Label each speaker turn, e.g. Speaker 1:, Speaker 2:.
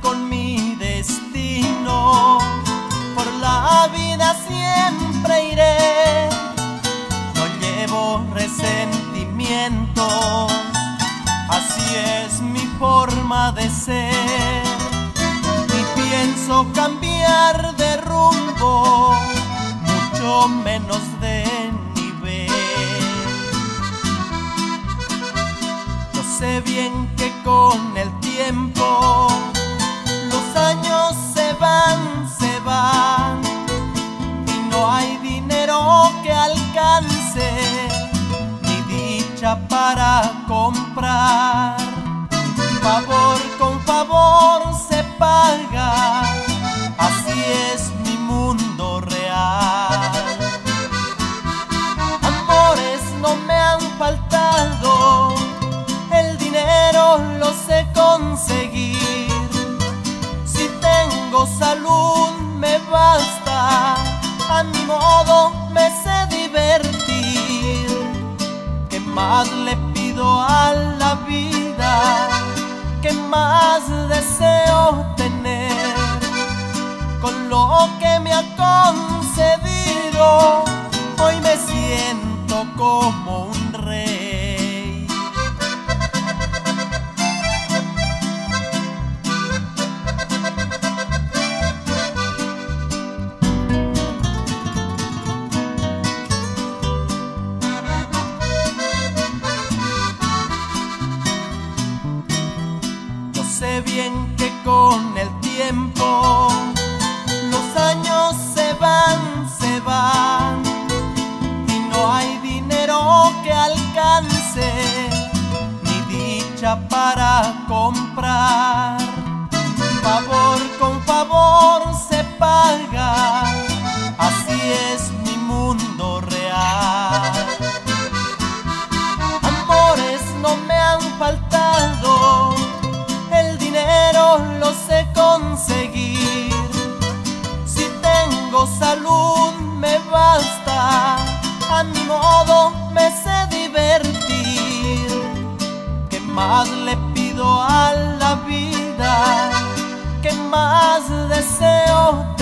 Speaker 1: con mi destino. Por la vida siempre iré, no llevo resentimientos, así es mi forma de ser. Y pienso cambiar de rumbo, mucho menos de bien que con el tiempo los años se van, se van y no hay dinero que alcance ni dicha para comprar. Favor con favor se paga, Si tengo salud me basta, a mi modo me sé divertir. ¿Qué más le pido a la vida? ¿Qué más deseo bien que con el tiempo los años se van, se van y no hay dinero que alcance ni dicha para comprar. más le pido a la vida, que más deseo